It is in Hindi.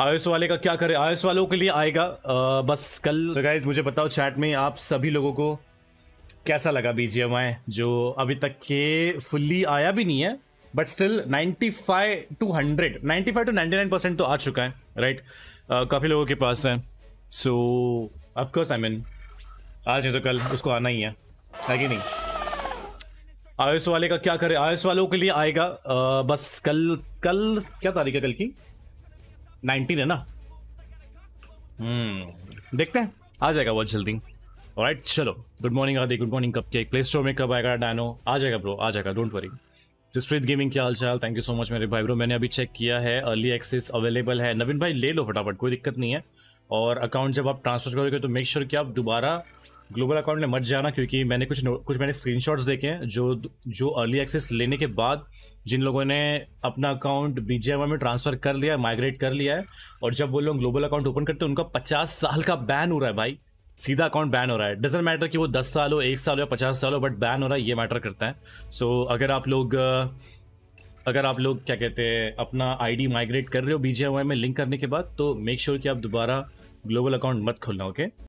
आयुष वाले का क्या करे? आयुष वालों के लिए आएगा। आ, बस कल so मुझे बताओ चैट में आप सभी लोगों को कैसा लगा बीजीएमआई जो अभी तक के फुल्ली आया भी नहीं है but still 95 to 100 95 to 99 percent तो आ चुका है राइट right? काफ़ी लोगों के पास है। सो ऑफकोर्स आई मीन आज नहीं तो कल उसको आना ही है। है कि नहीं? आयुष वाले का क्या करे? आयुष वालों के लिए आएगा। आ, बस कल कल क्या तारीख है कल की? 19 है ना? हम्म देखते हैं। आ जाएगा बहुत जल्दी। राइट चलो। Good morning Aadi good morning कब केक प्ले स्टोर में कब आएगा डायनो आ जाएगा ब्रो आ जाएगा डोंट वरी जसप्रीत गेमिंग क्या हाल चाल थैंक यू सो मच मेरे भाई ब्रो मैंने अभी चेक किया है अर्ली एक्सेस अवेलेबल है। नवीन भाई ले लो फटाफट कोई दिक्कत नहीं है। और अकाउंट जब आप ट्रांसफ़र करोगे तो मेक श्योर sure कि आप दोबारा ग्लोबल अकाउंट में मत जाना क्योंकि मैंने कुछ कुछ मैंने स्क्रीनशॉट्स देखे हैं जो जो अर्ली एक्सेस लेने के बाद जिन लोगों ने अपना अकाउंट बीजेएमआई में ट्रांसफ़र कर लिया माइग्रेट कर लिया है और जब वो लोग ग्लोबल अकाउंट ओपन करते हैं उनका पचास साल का बैन हो रहा है भाई। सीधा अकाउंट बैन हो रहा है। डजेंट मैटर कि वो दस साल हो एक साल हो या पचास साल हो बट बैन हो रहा है ये मैटर करता है। सो so, अगर आप लोग अगर आप लोग क्या कहते हैं अपना आईडी माइग्रेट कर रहे हो बीजेएमआई में लिंक करने के बाद तो मेक श्योर sure कि आप दोबारा ग्लोबल अकाउंट मत खोलना ओके okay?